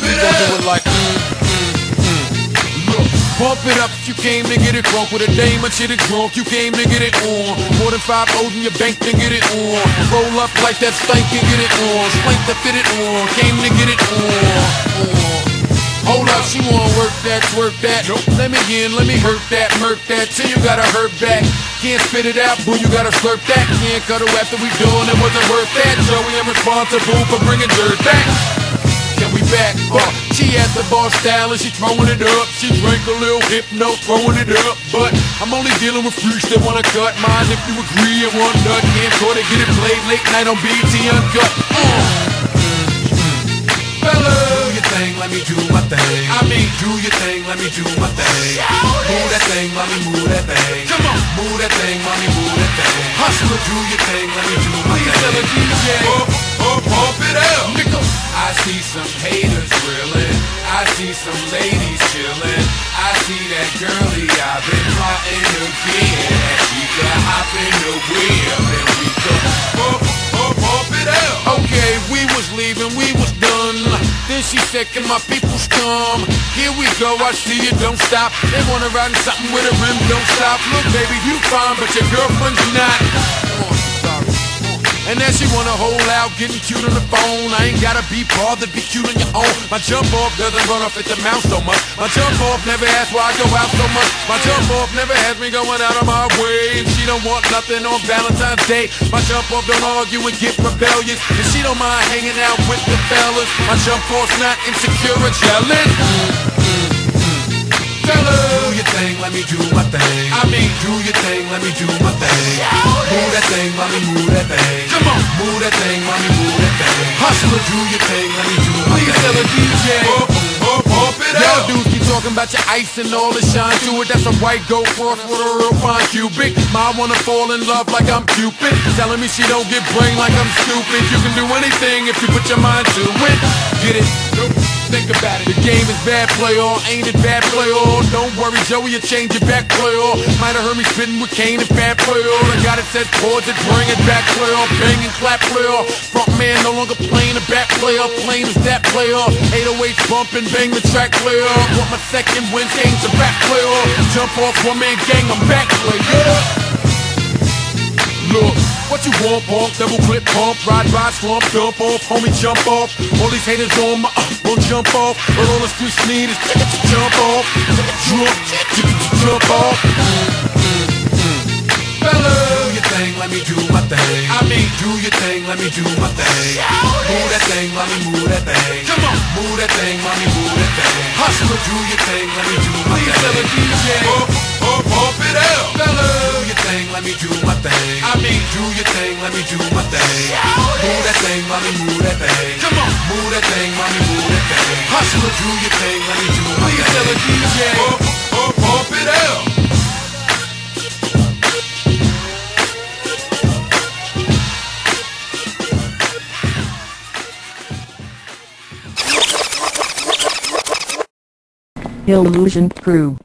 we gon' do it like mm, mm, mm. Look, Bump it up if you came to get it drunk with a dame and shit it drunk. You came to get it on. More than five O's in your bank to get it on. Roll up like that stank and get it on. Spank to fit it on. Came to get it on. on. Hold up, she wanna work that, twerk that. Let me in, let me hurt that, murk that. Till you gotta hurt back. Can't spit it out, boo, you gotta slurp that. Can't cut her after we done, it wasn't worth that. Joey, I'm responsible for bringing dirt back. Can we back up? She at the bar style and she throwing it up. She drank a little hypno, throwing it up. But I'm only dealing with freaks that wanna cut mine. If you agree and want nut, can't try to get it played late night on BET Uncut. Uh. Fella, Do your thing, let me do my thing. I mean, Do your thing, let me do my thing. Move that thing, mommy, move that thing. Come on. Move that thing, mommy, move that thing. Hustler. Do your thing, let me do my please tell the thing. DJ. Pump, pump, pump it out. Nickel. I see some haters grilling. I see some ladies chilling. I see that girlie I've been plotting to get. She said, can my peoples come? Here we go, I see you, don't stop. They wanna ride in something with a rim, don't stop. Look, baby, you fine, but your girlfriend's not. And then she wanna hold out, getting cute on the phone. I ain't gotta be bothered, be cute on your own. My jump off doesn't run off at the mouth so much. My jump off never asks why I go out so much. My jump off never has me going out of my way. Don't want nothing on Valentine's Day. My jump off don't argue and get rebellious. And she don't mind hanging out with the fellas. My jump off's not insecure or jealous. Fellas. Do your thing, let me do my thing. I mean, Do your thing, let me do my thing. Move that thing, mommy, move that thing. Come on. Move that thing, mommy, move that thing. Hustler. Do your thing, about your ice and all the shine to it. That's a white gold cross with a real fine cubic. Ma wanna fall in love like I'm Cupid. Telling me she don't get brain like I'm stupid. You can do anything if you put your mind to it. Get it? Think about it. The game is bad play all, ain't it bad play all? Don't worry, Joey, you change your back play all. Might have heard me spitting with Kane and bad play all. I got it set towards it, bring it back play all. Bang and clap play all. Front man no longer playing the back play off. Plain as that play off. 808 bumping, bang the track play off. Want my second win, change the back play off. Jump off one man gang, I'm back play. Yeah. Look, you want, pump, double clip pump, ride by, slump, dump off, homie, jump off. All these haters on my, uh, won't jump off. But all the streets need is to jump off, jump, jump off. Fella, Do your thing, let me do my thing. I mean, Do your thing, let me do my thing. Move that thing, mommy, move that thing. Come on. Move that thing, mommy, move that thing. Hustler. Do your thing, let me do my please tell the thing. DJ. Pump, pump, pump it out. Fella, Do your thing, let me do my thing. I mean, Do your thing, let me do my thing. Oh, move that thing, mommy, move that thing. come on. Move that thing, mommy, move that thing. Hustler. Do your thing, let me do my Please tell the thing. DJ. Pump, pump, pump it out. Illusion Crew.